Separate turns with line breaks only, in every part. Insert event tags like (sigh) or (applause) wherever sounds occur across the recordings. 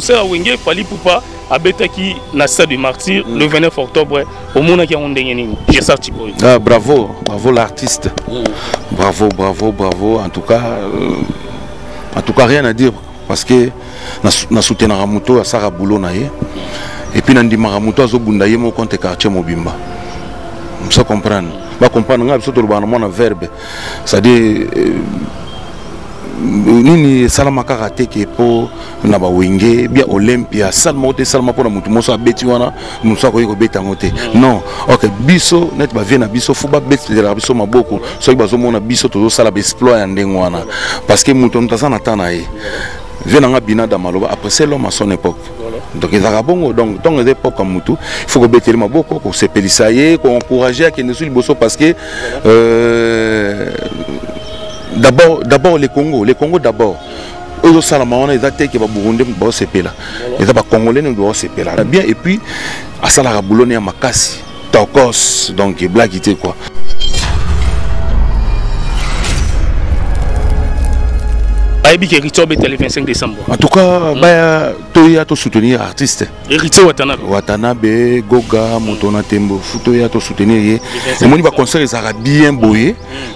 concert ya wenge fali pupa abetaki na stade du martyr le 29 octobre omonaki yango ndenge nini jesar tiboy
Ah, bravo, bravo l'artiste. Bravo, bravo, bravo. En tout cas, euh, en tout cas, rien à dire parce que na soutenaka moto asaka boulot na ye et puis nandimaka moto azobunda ye moko nte quartier mobimba mosa comprendre bacomprendre ngai biso tolobaka na mwana verbe c'est-à-dire euh, nini esalama kaka te ke mpo na bawenge bia olympia salama moko te esalama mpo na motu moso abeti wana mosu akoki kobeta yango te. Non ok biso neti bavie na biso fo babetelaka biso maboko soki bazomona biso tozosala baexploit ya ndenge wana. Parce que moto moto aza na temps na ye. Vie nanga binada maloba apprécier l'homme à son époque. Donc ezalaka bongo donc ntongo eza époque ya motu il faut kobeteli maboko kosepelisa ye koencourage akende so liboso parce que euh, d'abord d'abord le congo le congo d'abord. Oyo osalama wana eza te ke baburundi baosepela eza bacongolais nde baosepela bien et puis asalaka bulone ya makasi. Tokos donc eblaki te quoi
ayebi ke héritier obeta le 25 décembre.
En tout cas baya toya tosoutenir artiste.
Héritier watanabe.
Watanabe goga moto na tembo fu toya tosoutenir ye emoni baconcert ezalaka bien boye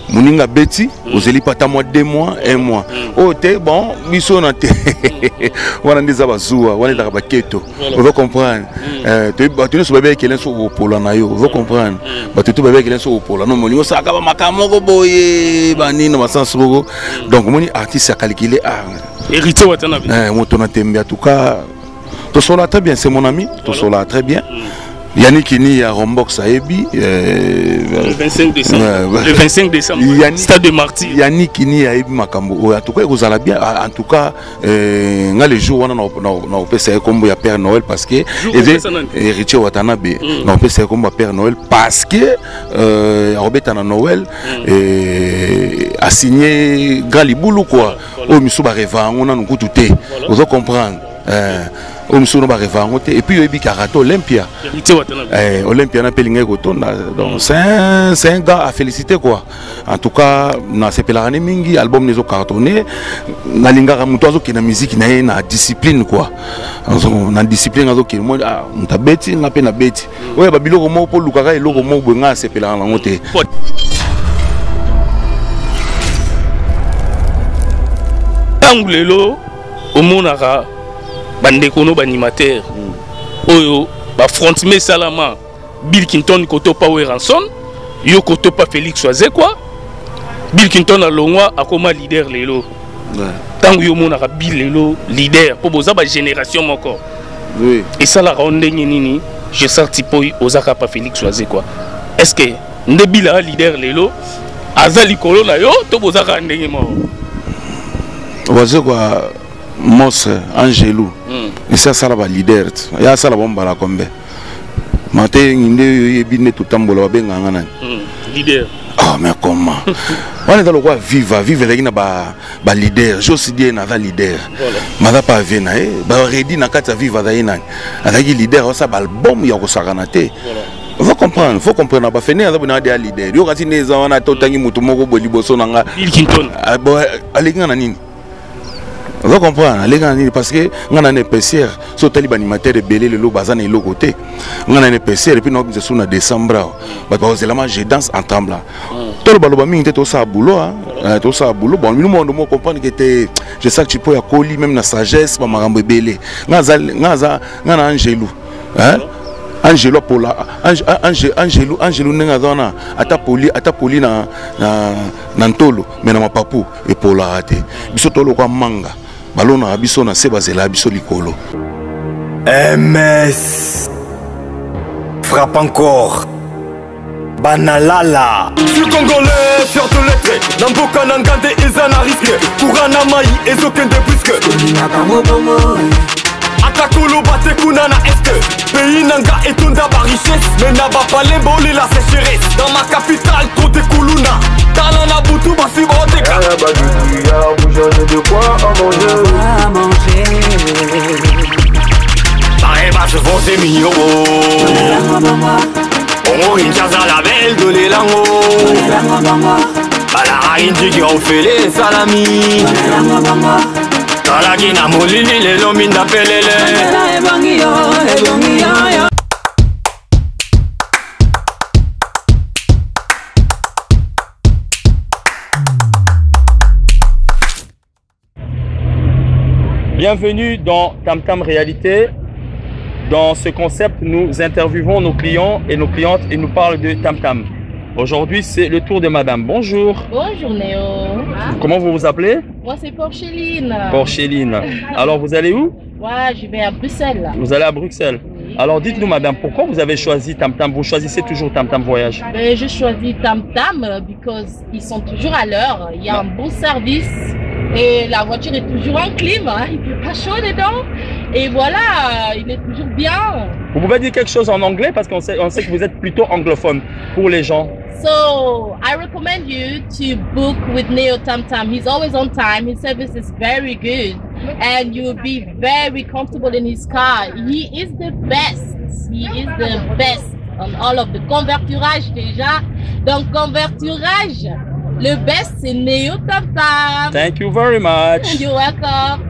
moninga abeti ozeli pa ata mwa deux mois un mois. Oyo te bon biso na te wana nde eza bazuwa wana ezalaka baketo comprendre. Bato nyonso so kopola na yo. Comprendre. Bato to no osalaka moko boye banini basansi moko donc omoni artiste akalikile ah
héritier watanabe.
Eh, cas tosola très bien c'est mon ami tosola très bien. Yannick ni ya rombox ayebi
le 25 décembre. Le 25 décembre stade de martyr
yannick ni ayebi makambo. Oyo en tout cas ekozala bien. Ah, en tout cas eh, nga le jour wana naopesa ye kombo ya père noël parce que
nani?
héritier watanabe naopesa ye kombo ya père noël parce que euh, na noël eh, asigne grand libulu quoi oyo misu bareva yango nanu kutu te. Ozo comprendre. Eh, oyo misu no bareva yango te. Et puis oyebi karate olympia. Eh, Olympia na pelinga kotonda donc c'est un, c'est un gars à féliciter quoi. En tout cas na sepelaka ne mingi album nezo cartonné. Nalingaka moto azokende musique na ye na discipline quoi. Na discipline azokende mo ah, moto abeti nga mpe nabeti oyo babiloko moko mpo lukaka eloko moko boye nga asepelaka nango te
ntango lelo omonaka bandeko no baanimateur oyo bafrontime esalama bill kinton kotopa weranson yo kotopa félix azekwa bill kinton alongwa akoma leader lelo. Ntango yo omonaka bill lelo leader mpo boza bagénération moko. Esalaka o ndenge nini je sarti mpo ozaka pa félix azekwa est ce que nde bill aa leader lelo aza likolo na yo to bozaka ndenge moko
waze kwa mos angelu esi asala balider ye asala bombala kombe mate ngi nde oyebi nde totambola babenganga nani. Ah, mais comment? (laughs) Wana eza lokwa viva viva ezalaki na ba- balider josidien aza lider maza mpe avie na ye baredi na kati ya viva azalaki nani azalaki lider aosa baalbum ya kosakana te faut comprendre faut comprendre bafene aza bona ade ya lider yo kati nde eza wana te otangi motu moko boye liboso na nga.
Kinton
Ah, alingi nga na nini oza comprendre alingi nga na nini parce que nga na na épaisseur. So otali baanimateur ebele lelo baza na eloko te nga na na épaisseur epuis naobisa su na décembre. Awa bato bakozelama je danse en tremblant tolo baloba mingi te tosala boulot ah. Eh, tosala boulot. Bon bino mondo mo comprendre ke te je sais que tu peux ya koli même na sagesse bamakambo ebele nga aza nga aza nga na angelu hein? angelo apola Ange- Ange- angelo angelo ndenge aza wana ata poli ata poli na, na, na ntolo me na mapapu epolaka te biso tolokwa manga balonaka biso na se bazelaka biso likolo.
Ms. Frappe encore. Banalala. Sur congolais sur to letre na mboka na nga nde eza na riske kura na mai ezokende puiske ata koloba te kuna na este pays na nga etonda barichesse me na bapale baolela sécheresse na makapitale to te kuluna dans ma capitale trop de kuluna tala na butu basi baoteka bareba se font des millions. Ongo inchaza la belle de l'élango balara injiki ofele salami. Nakalaki na molili lelo minda pelele
ebongi yo ebongi yo
Bienvenue dans Tam Tam Réalité. Dans ce concept, nous interviewons nos clients et nos clientes et nous parlent de Tam Tam. Aujourd'hui, c'est le tour de madame. Bonjour.
Bonjour Néo.
Comment vous vous appelez?
Moi c'est Porcheline.
Porcheline. Alors, vous allez où?
Ouais, je vais à Bruxelles. là.
Vous allez à Bruxelles. Alors, dites-nous, madame, pourquoi vous avez choisi Tam Tam Vous choisissez toujours Tam Tam Voyage?
Ben, je choisis Tam Tam because ils sont toujours à l'heure. Il y a un bon service et la voiture est toujours en clim. Hein. Il fait pas chaud dedans. Et voilà, il est toujours bien.
Vous pouvez dire quelque chose en anglais parce qu'on sait, on sait que vous êtes plutôt anglophone pour les gens.
So I recommend you to book with Neo Tam Tam. He's always on time. His service is very good, and you'll be very comfortable in his car. He is the best. He is the best on all of the converturage déjà. Donc converturage, le best c'est Neo Tam Tam.
Thank you very much.
You're welcome.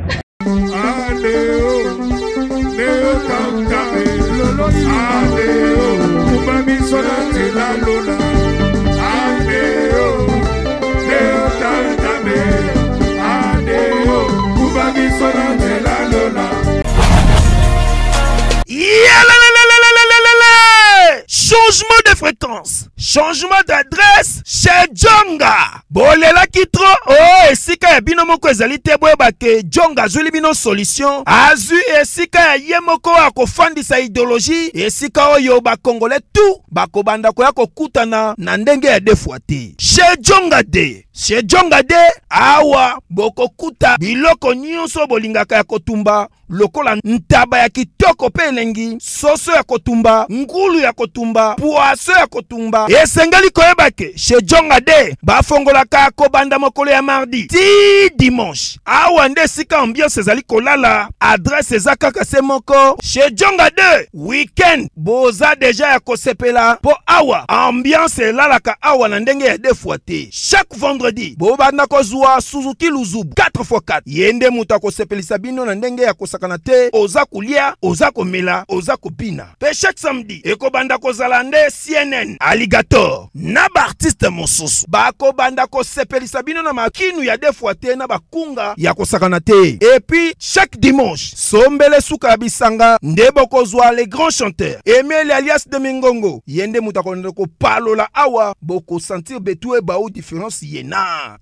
Changement de fréquence, changement d'adresse chez Jonga. Bolelaki tro. O esika ya bino moko ezali te boyeba ke jonga azwili bino solution. Azwi esika ya ye moko akofandisa ideologie esika oyo bakongole tu bakobanda koya kokutana na ndenge ya defwa te chez jonga de chez jonga de awa bokokuta biloko nyonso bolingaka ya kotumba lokola ntaba ya kitoko mpe elengi soso ya kotumba ngulu ya kotumba pwaso ya kotumba. Esengeli koyeba ke chez jonga de bafongolaka kobanda mokolo ya mardi. Ti dimanche. Awa nde esika ambiance ezali kolala. Adrese eza kaka se moko. Chez jonga de weekend. Boza deja ya kosepela. Mpo awa ambiance elalaka awa na ndenge ya defwa te chaque vendredi bobanda kozwa suzuki luzubu. 4x4 ye nde moto akosepelisa bino na ndenge ya kosakana te. Oza kolia oza komela oza kopina. Mpe chaque samedi ekobanda kozala nde cnn alligator. Na baartiste mosusu. Bakobanda kosepelisa bino na makinu ya defwa te na bakunga ya kosakana te. Epuis chaque dimanche sombele suka ya bisanga nde bokozwa le grand chanteur emile alias de mingongo. Ye nde moto akonda kopalola awa bokosentir betu ebau différence ye na.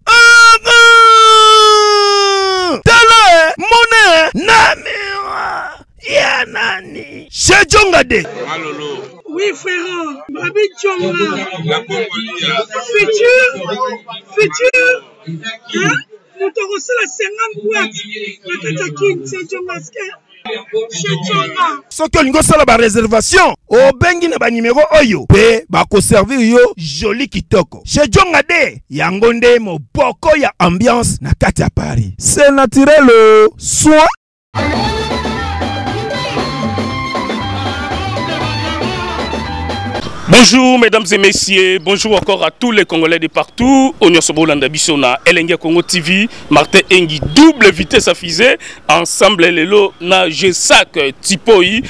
Tala mona na miwa ya nani? Shejonga de.
Oui, frère, Babi Djonga. Futur, futur, hein? moto akosala 50 boîte na kati ya kin se jongaske chez jonga.
Soki olingi osala bareservation obengi na banimero oyo mpe bakoservir yo joli kitoko. Chez jonga de yango nde moboko ya ambiance na kati ya paris. C'est naturel o. soin
Bonjour mesdames et messieurs, bonjour encore à tous les Congolais de partout. On est sur Bolanda Bissona, Elenga Congo TV, Martin Engi, double vitesse à ensemble lelo na G5 Tipoi.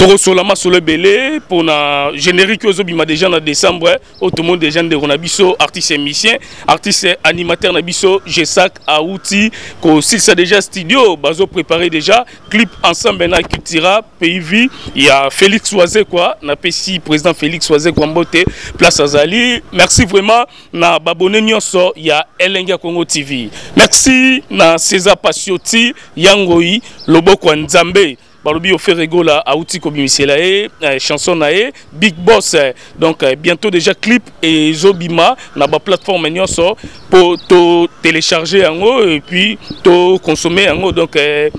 Tokosolama solo ebele mpona générique oyo ezobima déjà na décembre oyo tomoni déjà na biso artiste émicien artiste animateur na biso gesak auti kosilisa déjà studio bazoprépare déjà clip ensemble na cultura pays vie ya félix oise kwa napesi président félix oise kwa mbote place azali merci vraiment na babone nyonso ya elenge ya congo tv merci na césar pasioti yangoyi loboko ya nzambe balobi ofe regola auti kobimisela ye eh, chanson na ye big boss eh, donc eh, bientôt déjà clip ezobima na baplateforme nyonso mpo totélécharge yango et puis toconsommer yango donc eh,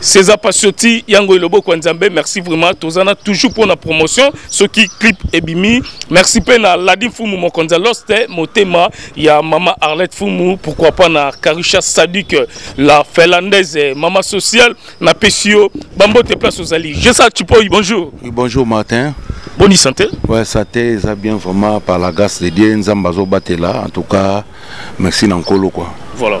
césar pasioti yango eloboko ya nzambe merci vraiment tozana toujours mpona promotion soki clip ebimi merci mpe na ladi fumu mokonzi ya loste motema ya mama arlette fumu pourquoi pas na karisha sadik la finlandaise mama sociale napesi yo bambote place ozali jesa chipoi bonjour
Oui, bonjour Martin.
boni santé
Ouais, t'est ça bien vraiment par la grâce de Dieu. Nzamba Zobatela. En tout cas, merci Nankolo quoi.
Voilà.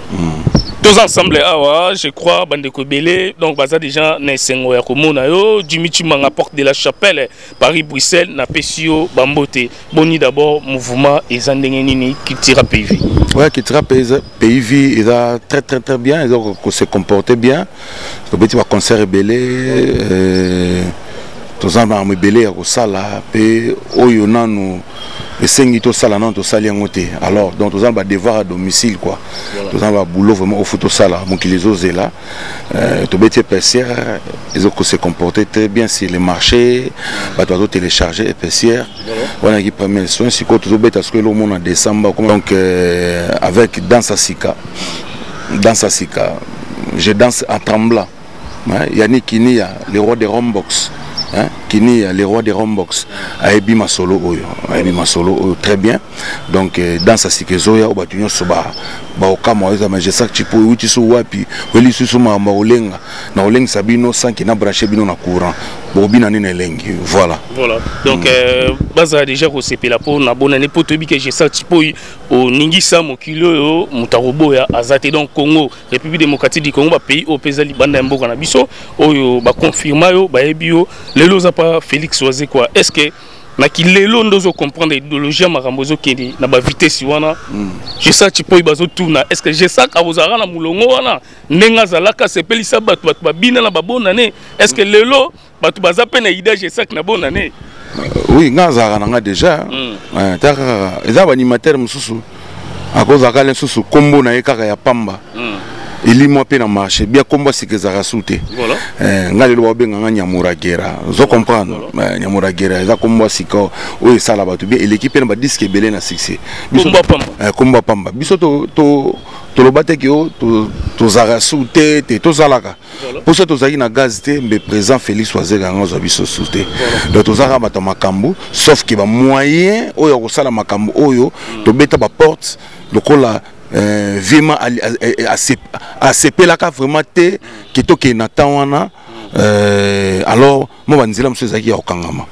Tous ensemble awa je crois bandeko ebele donc baza déjà na esengo ya komona yo jimi chimanga porte de la chapelle paris bruxelles napesi yo bambote. Boni d'abord mouvement eza ndenge nini cultura pv
Ouais, qui trappe pays vie, ils a très très très bien, ont se comporté bien. Le petit va concert belé, toza na mebele ya kosala mpe oyo nanu esengi tosala nano tosali yango te. Alors donc toza na badevoir à domicile quoi. Toza na baboulot vraiment ofu tosala. Mokili ezozela. Euh, tobeti epesière ezokose comporter très bien sur le marché. Bato bazotélécharge epesière wana ki premier soin. Sikoyo tozobeta sikoyo elomona décembre donc euh, avec danse asika. Danse asika. Je danse en tremblant. Yannick kinia le roi de rombox. Hein, kini ya le roi de rombox ayebi masolo oyo ayebi masolo oyo très bien. Donc eh, dans sa sika ezoya oyo bato nyonso baokama eza majesak cipo euti so wapi oyeli susu makambo olenga na olengisa bino sanki na branche bino na courant. Bokobina nini elengi voilà.
Voilà. Donc euh, bazala déjà kosepela mpo na bonane mpo toyebi ke gesa tipo oningisa mokili oyo moto akoboya aza te donc congo république démocratique du congo bapays oyo mpe eza libanda mboka na biso oyo baconfirma yo bayebi yo lelo oza pa félix waze kwa est ce que naki lelo nde ozocomprendre idéologie ya makambo ezokende na bavitesi wana? Jesak cipoyi bazotuna est ce que jesak akozalaka na molongo wana? Ndenge azalaka asepelisa bato bato babina na babonane. Est ce que lelo bato baza mpe na idée ya jesak na bonane?
Oui nga azalaka na nga déjà. Eh, ta kaka eza baanimatere mosusu. Akozalaka le lisusu nkombo na ye kaka ya pamba elimwa mpe na marché bia nkombo asika ezalaka su te
voilà.
Eh, nga lelo babenganga nyamuragera ozo comprendre Eh, nyamuragera eza oyo esala bato. Bien eleki mpe na badiske ebele na succès.
Pamba.
Eh, nkombo ya pamba. Biso to- to- toloba te ke o to- tozalaka su te te tozalaka mpo so tozalaki na gaz te mbe président félix biso su te donc tozalaka bato ya makambo sauf ke bamoyen oyo ya kosala makambo oyo tobeta baporte lokola vraiment a- asep- asepelaka vraiment te ke tokende na temps wana euh, alors mo banzela mosusu ezalaki ya kokangama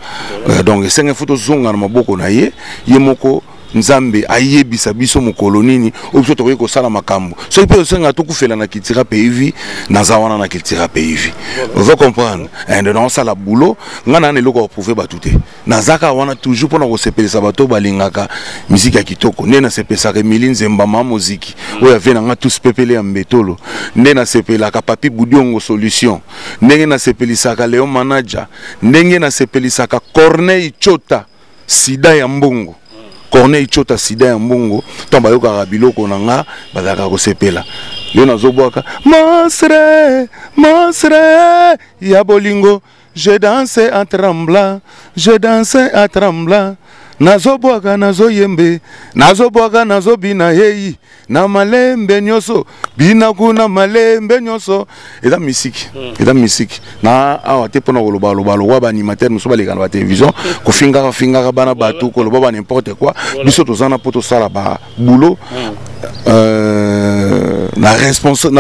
Euh, donc esenge fo tozonga na maboko na ye ye moko nzambe ayebisa biso mokolo nini oyo biso tokoki kosala makambo. Soki mpe osenga tokufela na cultura peivi naza wana na cultura peivi ozo comprendre? Ende naosala bulo ngai na na eloko ya koprouve bato te. Nazaka wana toujours mpona kosepelisa bato oyo balingaka miziki ya kitoko. Nde nasepelisaka emili nzembama moziki oyo ave na nga tous pepele ya mbetolo. Nde nasepelaka papi budiongo solution. Ndenge nasepelisaka leo manaja ndenge nasepelisaka corneille chota sida ya mbongo corneille chota sida ya mbongo ntango bayokaka biloko na nga bazalaka kosepela. Leo nazobwaka monsre monsre ya bolingo je danse en tremblant je danse en tremblant nazobwaka nazoyembe nazobwaka nazobina yei na malembe nyonso bina kuna malembe nyonso eza misiki eza misiki. Na awa te mpona koloba loba lokwa baanimatere mosusu baleka na batelevizio kofingaka fingaka bana bato koloba ba nimporte quoi. Biso toza na mpo tosala babulo euh, na responsa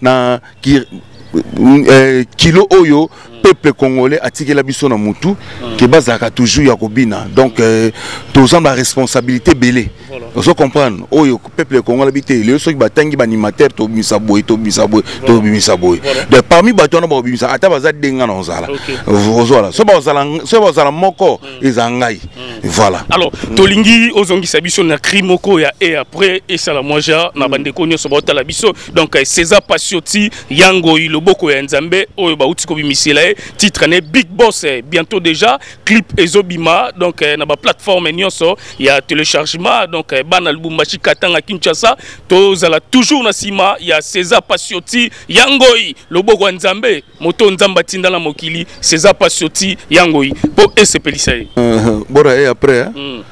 na, euh, kilo oyo peuple congolais atikela biso na mutu ke bazalaka toujours ya kobina. Donc euh, toza na responsabilité ebele ozo comprendre oyo peuple congolais bi te lelo soki batangi baanimatere tobimisa boye tobimisa boye tobimisa boye. Donc parmi bato wana bakobimisa ata baza denga na ozala. Ozwala. So bazala moko eza ngai. Voilà.
Alors tolingi ozongisa biso na cri moko ya e après esala moja na bandeko nyonso baotala biso. Donc eh, césar pasioti yangoi loboko ya nzambe oyo bauti kobimisela ye titre ne big boss eh, bientôt déjà clip ezobima donc eh, na baplateforme nyonso ya téléchargement donc eh, bana lubumbashi katanga kinshasa tozala toujours na nsima ya césar pasioti yangoi loboko nzambe moto nzambe atinda na mokili césar pasioti yangoi mpo esepelisa ye
Euh, bora ye après hein?
Mm.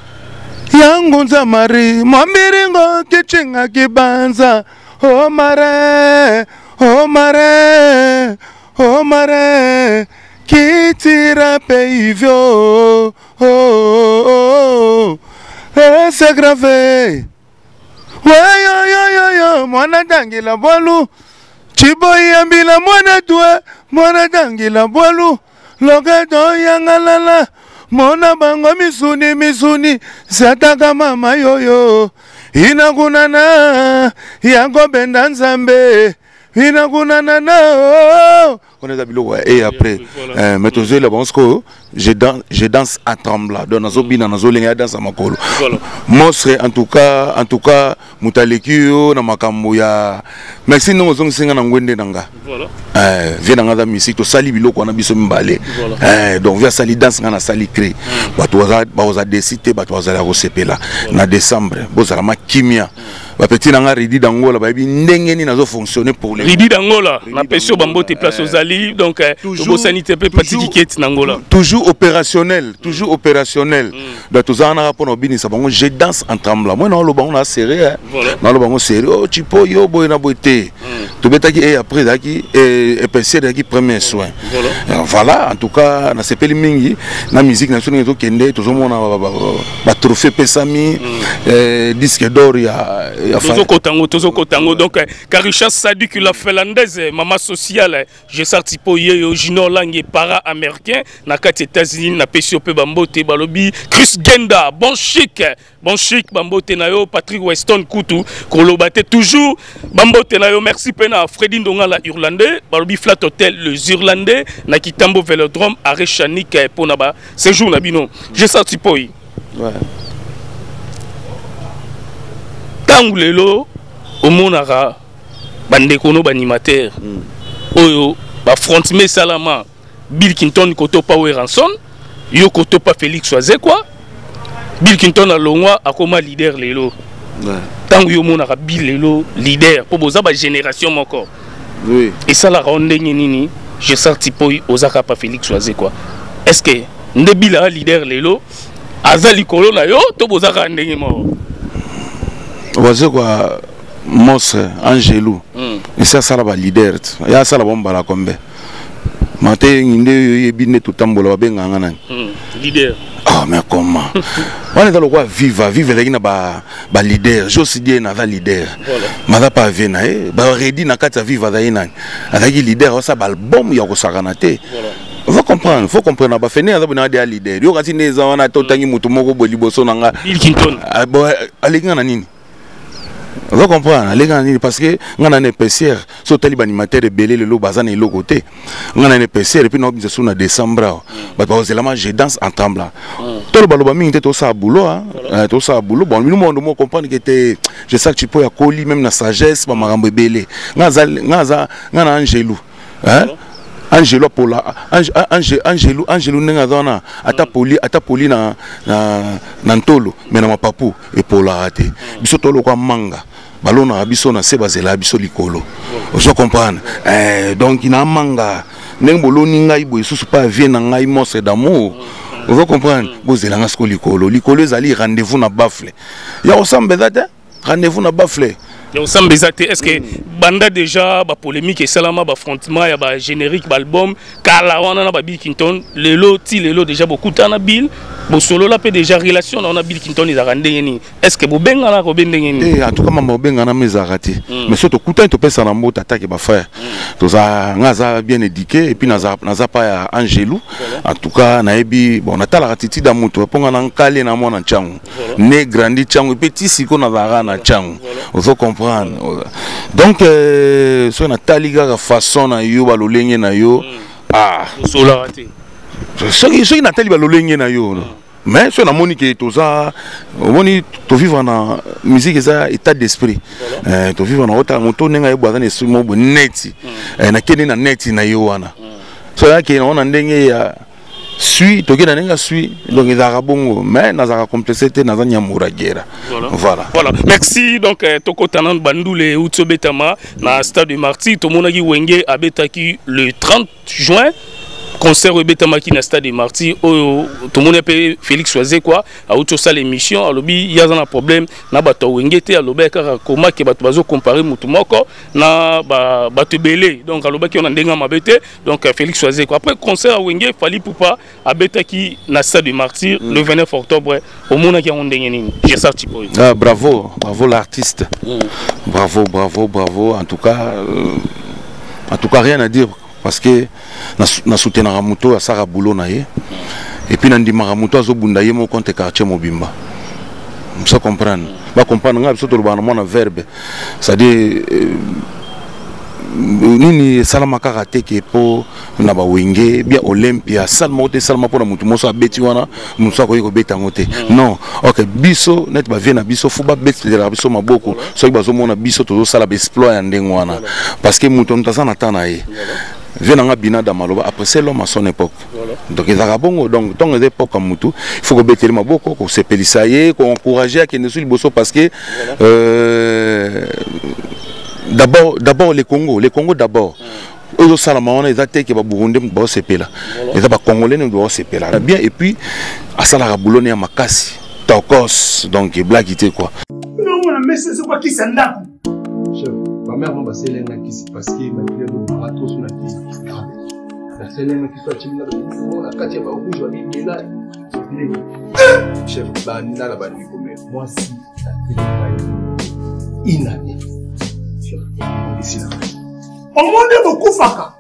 yangu nzamari mwambiringo kichinga kibanza o mare o marin qui tira peivio oh, oh, oh, eh, ese grave. Weyoyoyoyo mwana dangila bwalu ciboyi yambila mwana due mwana dangila bwalu loketo yangalala mona bango misuni misuni. Zataka mama yoyo inakunana yakobenda nzambe. Inakunanana et après euh, mais tozoyela bango sikoyo je dan- je danse en trembla. Donc nazobina nazolenga ya danse ya makolo
Voilà.
monstre en tout cas en tout cas moto aleki yo na makambo ya merci ndenge ozongisinga na ngwende na nga. Eh, vie na nga aza misiki tosali biloko wana biso mibale Eh, donc vie asali danse nga nasali cré bato baza- bakozala desi te bato bazala kosepela na décembre bozala makimia bapeti na nga ridi dangola bayebi ndenge nini nazofonctionne pour le
ridi dangola napesi bambote place ozali donc eh,
Toujours-
tobosani te mpe pati
toujours-
kiketi na ngola
toujours opérationnel toujours opérationnel. Donc toza wana mpo na obinisa bango je danse en trembla moi naoloba bango na série
Voilà.
naoloba bango série o cipo yo boye na boye te. Tobetaki e après ezalaki épaisseur ezalaki premier soin. Voilà. En tout cas nasepeli mingi na musique na biso ndenge tokende tozomona ba- ba- ba- batrophée epesami eh, disque d'or ya ya fa-
tozokota yango tozokota yango donc eh, karisha sadik la finlandaise mama sociale je sarti mpo ye yo junior lange para américain na kati états-unis napesi yo mpe bambote balobi chris genda bon chic bon chic bambote na yo patrick weston kutu koloba te toujours bambote na yo merci mpe na fredi ndongala irlandais balobi flat hotel les irlandais na kitambo velodrome arrêt chanik mpo na ba séjour na bino. Je sarti mpo ye
Ouais.
Ntango lelo omonaka bandeko no baanimatere oyo bafrontime esalama bill kinton kotopa weranson yo kotopa félix azekwa bill kinton alongwa akoma leader lelo. Ntango yo omonaka bill lelo leader mpo boza bagénération moko. Esalaka yo ndenge nini je sarti mpo ozaka pa félix azekwa est ce que nde bill aa leader lelo aza likolo na yo to bozaka ndenge moko
waze kwa monstre angelou
Mm.
esi asala balider ye asala bombala kombe mate nde oyo yebi nde totambola babenganga nani
Mm. leader.
Ah mais comment? Wana eza lokwa viva viva ezalaki na ba- balider josidie na aza lider maza mpe ave na ye baredi na kati ya viva azalaki nani azalaki lider asala baalbum ya kosakana te. Faut comprendre faut comprendre bafene aza bona ade ya lider yo kati nde eza wana te otangi motu moko boye liboso na nga
kinton
Ah, aleki nga na nini oza comprendre aleki nga na nini parce que na na épaisseur. So otali baanimateur ebele lelo baza na eloko te nga na na épaisseur epuis naobimisa so na décembre awa bato bakozelama je danse en tremblant tolo baloba mingi te tosala boulot tosala boulot bon bino mondo mo comprendre ke te je sais que tu peux même na sagesse bamakambo ebele nga aza- na? Angelo apola Ange- Ange- angelo angelo ndenge aza wana ata poli ata poli na, na, na ntolo me na mapapu epolaka te biso tolokwa manga balonaka biso na se bazelaka biso likolo. Ozo comprendre. Eh, donc na manga ndenge boloni ngai boye susu mpe avie na ngai monstre d'amour. Ozo comprendre. Bozelanga siko likolo. Likolo ezali rendez-vous na bafle. Ya kosamba eza te? Rendez-vous na bafle
te est ce que banda déjà bapolémique esalama bafrontement ya bagénérique baalbum kala wana na babill kinton lelo ti lelo déjà bokutana bill bosolola mpe déjà relation na wana bill kinton ezalaka ndenge nini est ce que bobengana kobe ndenge nini
en tout cas mama obengana ma ezalaka te mais so tokutani topesana mbote atake bafrère toza nga aza bien édiqué et puis naza pa ya angelu en tout cas nayebi bon natalaka titida moto mponga na nkale na mwana ntiango ne grandi ntiango epe ti siko nazalaka na ntiango ozo comprendre donc euh, soki natali kaka façon na yo balolenge na yo. Ah.
Bosolaka te
soki soki natali balolenge na yo mais soki namoni ke toza omoni tovivre na musique eza état d'esprit. Eh, tovivre na otala moto ndenge ayebo aza na esprit moko boye neti. Nakende na neti na yo wana. So yake naona na ndenge ya sui na ndenge donc ezalaka bongo. Mais nazalaka complexe te naza nyamura gera. Voilà.
Voilà. Merci donc eh, tokotana na bandule euti obetama na stade de martyr tomonaki wenge abetaki le 30 juin concert oyo ebetamaki na stade de martyr oyo tomoni mpe félix wazekwa auti osala émission alobi ye aza na problème na bato ya wenge te alobaki kaka komake bato bazocompare motu moko na ba- bato ebele. Donc alobaki yo na ndenge mabe te donc eh, félix wazekwa après concert ya wenge fali pupa abetaki na stade de martyr le 29 octobre. Omonaki yango ndenge nini? Gesar tipoyo
Ah, bravo, bravo l'artiste. Bravo, bravo, bravo. En tout cas, euh, en tout cas, rien à dire parce que na, na soutenaka moto asaka boulot na ye. Et puis nandimaka moto azobunda ye moko contre quartier mobimba. Mosa comprendre? Bacomprendre ngai biso tolobaka na mwana verbe. C'est-à-dire euh, nini esalama kaka te ke mpo na bawenge bia olympia salama o te esalama na motu moso abeti wana mosu akoki kobeta yango te. Non. Ok biso neti bavie na biso fo babetelaka biso maboko. Soki bazomona biso tozosala baexploit ya ndenge wana. Parce que moto moto aza na temps na ye vie nanga binada maloba apprécie l'homme à son époque. Donc ezalaka bongo donc ntongo eza époque ya motu il faut kobeteli maboko kosepelisa ye koencourage akende so liboso parce que euh, d'abord d'abord les congo les congo d'abord. Oyo ozosalama wana eza te ke baburundi baosepela eza bacongolais nde baosepela bien et puis asalaka bulone ya makasi tokos donc eblaki te quoi
kisi parceke malgré lobaka toso na te naselenga kisi acimina na kati ya barouge babibela chef bandala bandiki kome mwasi atelengai inane esila
omoni bokufaka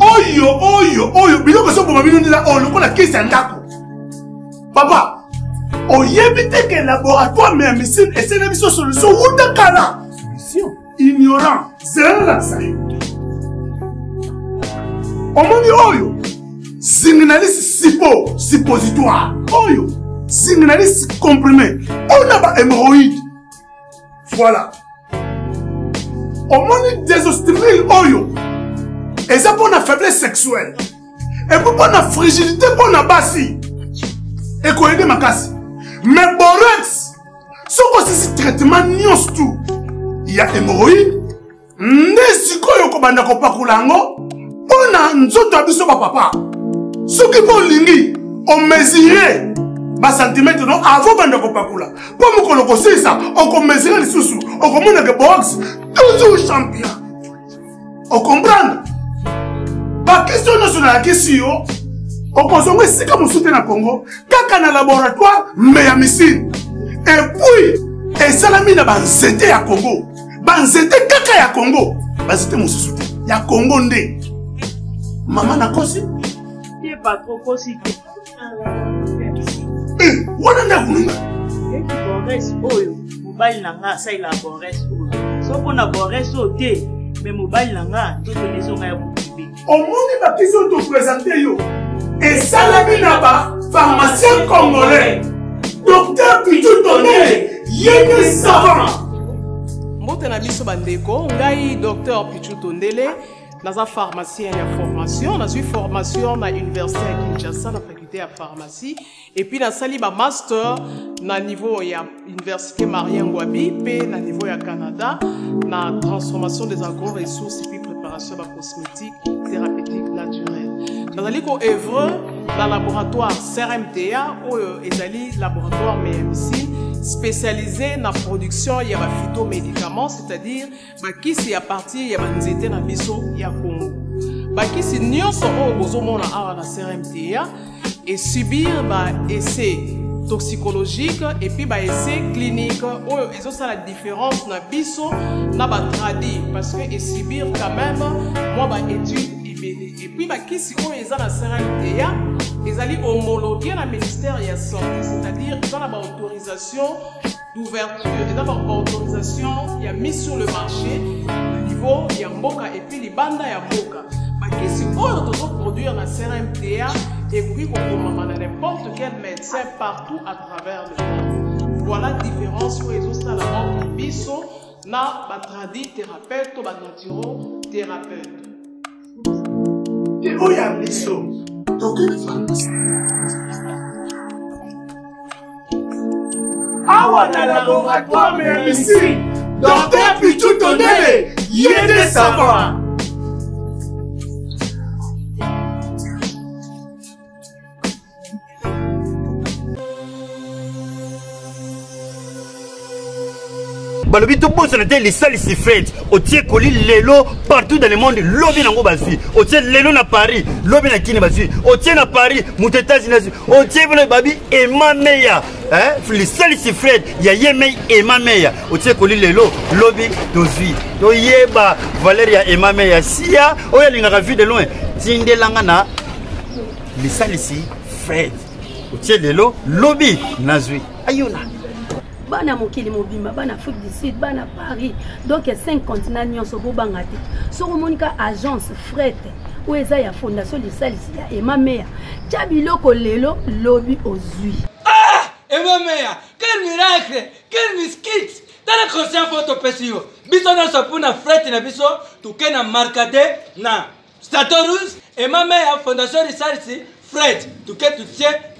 oyo oyo oyo. Biloko ezoboma bino ndela oyo lokola kisi ya ndako papa ke laboratoire ya esene biso solution. Kala ignorant. Zelelakisa yo omoni oyo zinginalisi sipo suppositoire oyo zinginalisi comprimé. Mpona bahemoroïde voilà. Omoni désostimile oyo eza mpona faiblesse sexuelle. Epo mpona frigidité mpona basi ekoyede makasi mais borex soki osisi traitement nyonso tu ya hémoroïde nde sikoyo kobanda kopakola yango mpo na nzoto ya biso bapapa. Soki mpo olingi omesure basantimetre no avant banda kopakola. Mpo mokolo kosilisa okomesure lisusu okomonake box toujours champion. Okomprendre? Bakestio nyonso nayakisi yo okozonga esika mosusu te na congo kaka na laboratoire me ya misine epuis esalami na banzete ya congo banzete kaka ya congo. Banzete mosusu te. Ya congo nde. Mama nakosi Eh, wana nde
bores oyo mobali na nga asalela bores oyo. So mpo na bores oyo te me mobali na nga nzoto nezonga ya bokibe
omoni bakisi oyo topresente yo. Esalami na bapharmacien congolais. Docteur pitu tonele yene savant
mbote na biso bandeko. Ngai dr pichu tondele. Naza pharmacien ya formation. Nazwi formation na université ya kinshasa na faculté ya pharmacie. Epuis nasali bamaster na niveau ya université marien ngwabi mpe na niveau ya canada na transformation des agro-ressources epuis préparation ya bacosmétique thérapeutique naturelle. Nazali koevre na laboratoire crmta oyo ezali laboratoire meyamisine spécialisé na production ya baphytomédicaments c'est-à-dire bakisi ya partir ya banzete na biso ya congo. Bakisi nyonso oyo bozomona awa na crmta esubir baessai toxicologique epuis baessai clinique. Oyo ezosala différence na biso na batradi parce que esubir quand même mwa baétude ebele epuis bakisi oyo eza na crmta ezali homologué na ministère ya santé c'est-à-dire eza na baautorisation d'ouverture eza baautorisation ya mise sur le marché na niveau ya mboka epuis libanda ya mboka. Bakisi oyo tozoproduire na crmta ekoki kokomama na n'importe quel médecin partout à travers le monde. Voilà différence oyo ezosala entre biso na batradi thérapeute to banaturo thérapeute.
Oyo ya biso tokende pharmacie awa na laboratoire ya misiri docteur pichu tondele yede savant
balobi tobosana te lisalisi fete. Otie koli lelo partout dans le monde. Lobi nango bazwi. Otie lelo na paris. Lobi na kini bazwi. Otie na paris moto états-unis azwi otie bino babi ema meya. Lisalisi fred ya ye mei ema meya. Otie koli lelo lobi tozwi. Toyeba valeur ya ema meya. Sia oyo alingaka vie de loin. Tindelanga na lisalisi fred otie lelo lobi nazwi. Ayona
bana mokili mobimba bana afrique du sud bana paris. Donc 5 continent nyonso bobanga te. Soki omonika agence frete oyo eza ya fondation lisalisi ya emameya tya biloko lelo lobi ozwi.
Emameya quel miracle quel miskit tala conscient fo topesi yo. Biso nyonso mpuna frete na biso toke na markade na stato rouge emameya fondation lisalisi fred toke tutie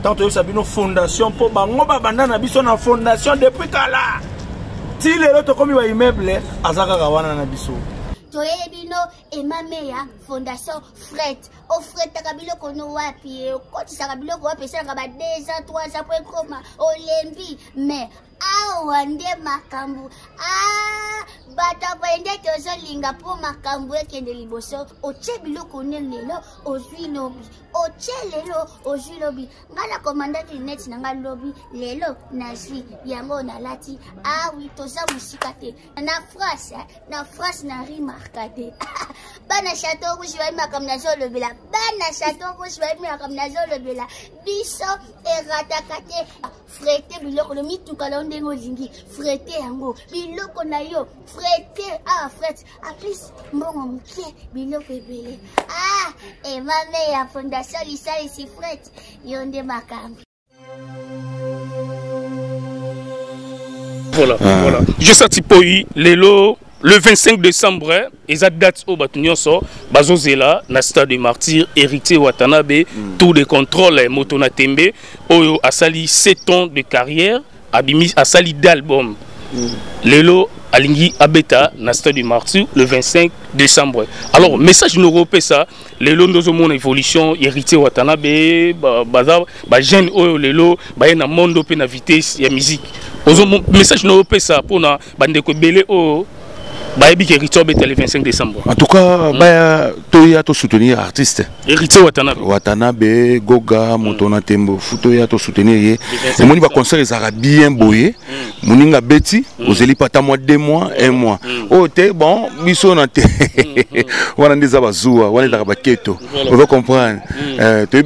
ntango toyebisa bino fondation mpo bango babanda na biso na fondation depuis kala ti lelo tokómi baimmeuble aza kaka wana na biso.
Toyebi no emameya fondation fret ofretaka biloko no wapi? Okotisaka biloko wapi? Esalaka ba 2 ans 3 ans po ekoma. Olembi mais awa nde makambo. Bato boye nde tozolinga mpo makambo ekende liboso. Otie biloko ne lelo ozwi lobi. Otie lelo ozwi lobi. Ngai na komandaki neti na ngai lobi lelo nazwi. Yango nalati awi toza mosika te. Na france na france na rimarka te (laughs) bana chateau rouge bayi makambo nazolobela. Bana chateau rouge bayi makambo nazolobela. Biso erataka te. Frete biloko no mituka yo ndenge olingi frete yango. Biloko na yo. Frete. Awa frete. Aplis mbongo moke biloko ebele. Ah emame ya fondation lisalisi frete. Yo nde makambo.
Voilà voilà. Je sati mpo lelo le 25 décembre eza date oyo bato nyonso bazozela na stade de martyr héritier watanabe mm. tour de contrôle moto na tembe oyo asali 7 ans de carrière abimi asali d'album mm. lelo alingi abeta na stade du martyr le 25 décembre alors message nakopesa lelo nde ozomona évolution héritier watanabe baza bajeune oyo lelo baye na mondo mpe vitesse ya musique message nakopesa mpona bandeko ebele oyo bayebi héritier obeta le 25 décembre.
En tout cas baya toya tosoutenir artiste.
Héritier watanabe.
Watanabe goga moto na tembo fu toya tosoutenir ye emoni baconcert ezalaka bien boye moninga abeti ozeli pa ata mwa deux mois un mois. Oyo te bon biso na te (laughs) wana nde eza bazuwa wana ezalaka baketo ozo comprendre.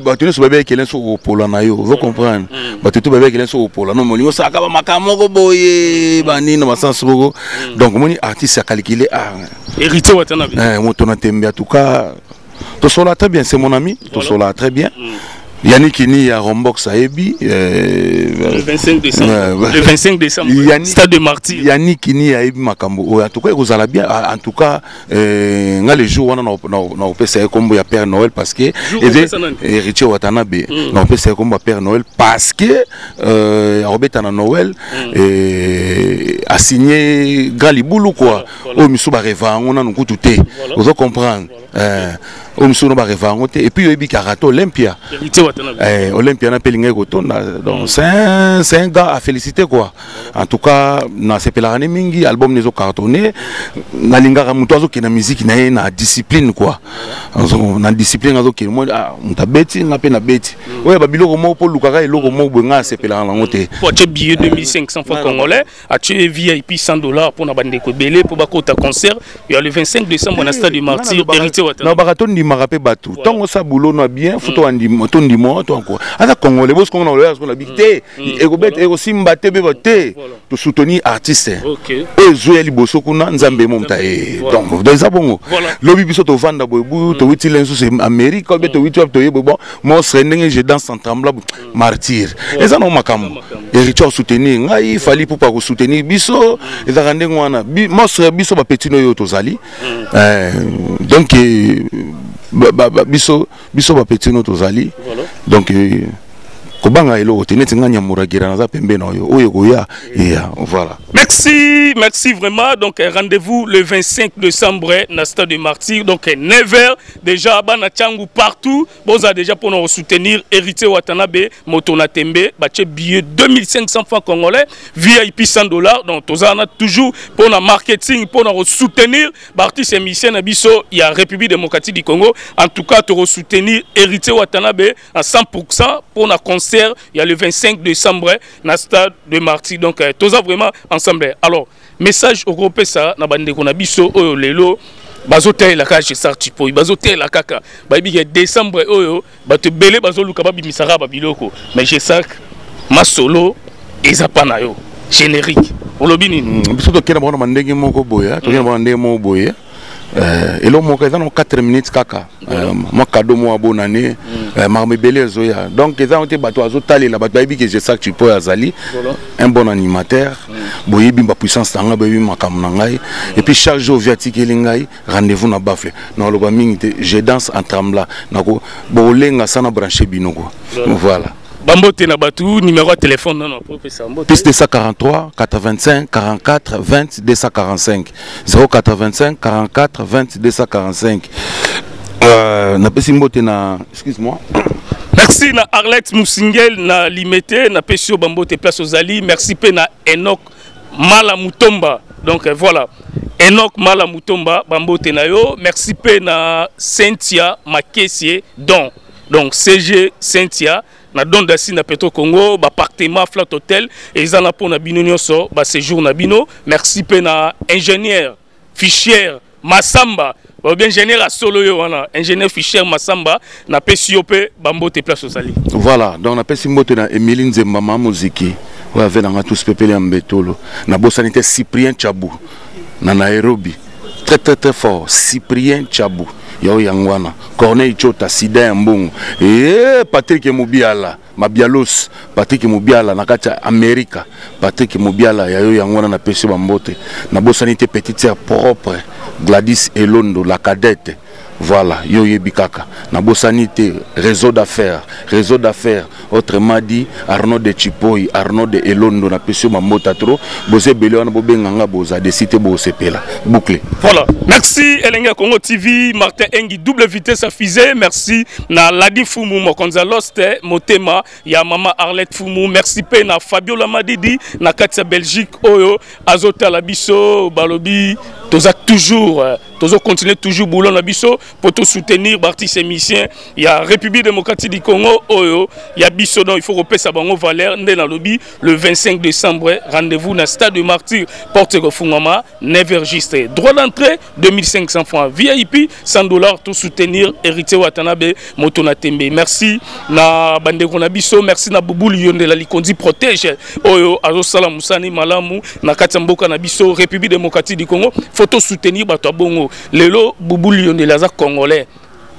Bato nyonso kopola na yo. Comprendre. Bato to babe ekele so kopola no molingo osalaka bamakambo moko boye banini na basansi moko donc omoni artiste akalikile ah
héritier watanabe
na tembe en tout cas tosola très bien c'est mon ami tosola très bien Yannick Ini à Rombox Aebi.
Euh, le 25 décembre. Euh, le 25 décembre.
Yannick,
Stade de Martyr.
Yannick Ini Aebi Makambo. En tout cas, vous allez bien. En tout cas, euh, les jours on a na opesa kombo ya Père Noël parce que héritier Watanabe na opesa kombo ya Père Noël parce que euh Robert na Noël et a signé Galibulu quoi. Au miso ba reva on a nous te. Vous comprendre. Euh no bareva yango te epuis oyebi karato olympia. Eh, olympia napeli ngai kotonda donc c'est un gars à féliciter quoi. En tout cas nasepelaka ne mingi album ne ezocartonne nalingaka moto azokende miziki na ye na discipline quoi. Na discipline azokende mo moto abeti nga mpe nabeti oyo babiloko moko mpo olukaka eloko moko boye ngai asepelaka nango te
atie billet 2500 fois congolais atie vip 100 dollars mpona bandeko ebele mpo bakota concert. Ya le 25 décembre na stade du martyr héritier
tondimaka mpe bato ntango osa bulono ya bien fu tondimo to aza congolais bosi kongo na oloya soko na biki te ekobeta ekosimba te beba te tosoutenir artiste oyo ezwi ya liboso kuna nzambe momta ye donc eza bongo lobi biso tovanda boye bu towiti le nsusu amérique obe towiti wapi toye boye bon mosre ndenge je danse en tremblable martyr. Eza nango makambo. Héritier osoutenir ngai fali pupa kosoutenir biso. Ezalaka ndenge wana mosre biso bapetino oyo tozali. Donc biso biso bapetino tozali donc na
Merci, merci vraiment. Donc euh, rendez-vous le 25 décembre na stade de Martyr. Donc 9h déjà bana changu partout. Boza déjà pour nous soutenir héritier Watanabe Motona Tembe, bache billet 2500 francs congolais, VIP 100 dollars. Donc tozana toujours pour na marketing pour nous soutenir Bartis émission na biso il y a République démocratique du Congo. En tout cas, te soutenir héritier Watanabe à 100% pour na concert il y a le 25 décembre na stade de Martyr. Donc euh, toza vraiment ensemble. Alors message okopesa na bandeko na biso oyo lelo bazotelela kaka cesar tipoi bazotelela kaka bayebi ke décembre oyo bato ebele bazoluka babimisaka babiloko mais cesar masolo eza mpa na yo. Générique. Olobi nini
biso tokenda bango na bandenge moko boye tokenda bango na ndenge moko boye Euh, elo moko eza na 4 minutes kaka mwa kado moko abonane makambo ebele ezoya donc eza no te bato azotalela bato bayebi ke jesak oyo azali un bon animateur. Boyebi bapuissance na ngai boyebi makambo na ngai. Et puis chaque jour vi atikeli ngai rendez-vous na bafle. Nakoloba mingi te je danse en nako bolenga sana branche bino ko voilà
bambote na bato numéro ya téléphone apropesa mbote
plus 243 85 44 20 245 085 44 20 245 euh, mbote na excuse moi
merci na arlette musingel na limete napesi yo bambote place ozali. Merci mpe na enok mala mutomba donc euh, voilà. Enok mala mutomba bambote na yo. Merci mpe na cynthia makesie don. Donc cg cynthia na don dasi na petro congo bapartement flat hotel eza na mpo na bino nyonso baséjour na bino. Merci mpe na ingénieur masamba ingénieur asolo oyo wana. Ingénieur fichière masamba napesi yo mpe bambote place ozali
voilà donc napesi mbote na emili nzemba ma moziki oyo ave tous pepele ya mbetolo. Nabosani te cyprien chabu na nairobi très très très fort. Cyprien chabu yao yango wana corneille chota sida ya mbongo. E patrik mobiala mabialos. Patrik mobiala na kati ya amerika. Patrik mobiala yayo yango wana napesi bambote. Nabosani te petite ya propre gladys elondo la cadette voilà yo oyebi kaka nabosani te réseau d'affaires réseau d'affaires autrement dit arnaud de chipoi arnaud de elondo napesi yo bambota tro boza ebele wana bobenganga boza desi te bosepela boucle
Voilà. Merci Elenge Congo TV, Martin Engi, double vitesse à. Merci na Ladi Fumu, Mokonza Loste, Motema, ya Mama Arlette Fumu. Merci pe na Fabio Lamadidi, na Katia Belgique, Oyo, Azota Labiso, Balobi. Toza toujours, euh, tozo continuer toujours boulot pour te soutenir l'artiste émission. Il y a République démocratique du Congo, Oyo, il y a biso donc il faut repérer bango valeur, lobby le 25 décembre. Rendez-vous na stade de Martyr, porte Fungama, 9 registré. Droit d'entrée 2500 francs. VIP 100 dollars tout soutenir héritier Watanabe Motona Tembe. Merci na bandeko na biso, merci na Boubou Lionde la Likondi protège Oyo Azosala Musani Malamu na kati ya mboka na République démocratique du Congo. photo soutenir bato abongo lelo bubu liondeli aza congolais.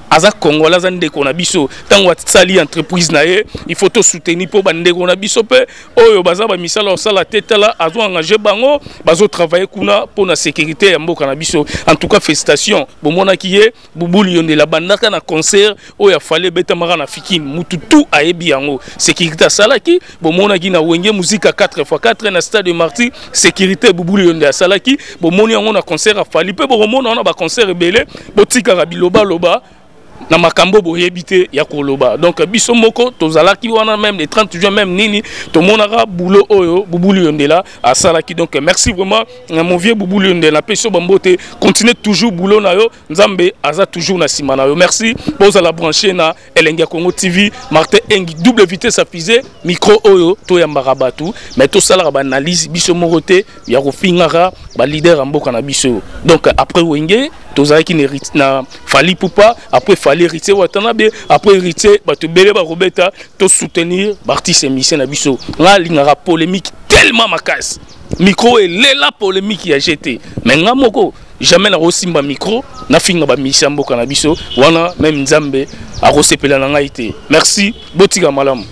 Aza congolais aza ndeko na biso. Ntango asali entreprise na ye il faut tosoutenir mpo bandeko na biso mpe oyo baza bamisala osala te tala azoengage bango bazotravaille kuna mpo na sécurité ya mboka na biso. En tout cas félicitation bomonaki ye bubuli yondela bandaka na concert oyo afali ebetamaka na fikini mutu tu ayebi yango. Sécurité asalaki bomonaki na wenge muzika 4x4 na stade de martyr sécurité bubuli yonde asalaki bomoni yango na concert afali mpe bokomona wana baconcert ebele botikaka bilobaloba na makambo boyebi te ya koloba. Donc biso moko tozalaki wana même le 30 juin même nini tomonaka bulo oyo bubuli yondela asalaki. Donc merci vraiment na mon vieux bubuli yondela mpe so bambote continue toujours bulo na yo. Nzambe aza toujours na nsima na yo. Merci. Bozala branché na elenge congo tv martin engi double vitesse afise micro oyo toyambaka bato mais tosalaka baanalyse biso moko te ya kofingaka balider ya mboka na biso. Donc après wenge tozalaki na, na fali pupa après fali héritier watanabe après héritier bato ebele bakobeta tosoutenir baartiste émission na biso. Nga alingaka polémique tellement makasi micro elela polémique ya gt mais nga moko jamais nakosimba micro nafinga bamisi ya mboka na biso. Wana meme nzambe akosepela na merci botika malamu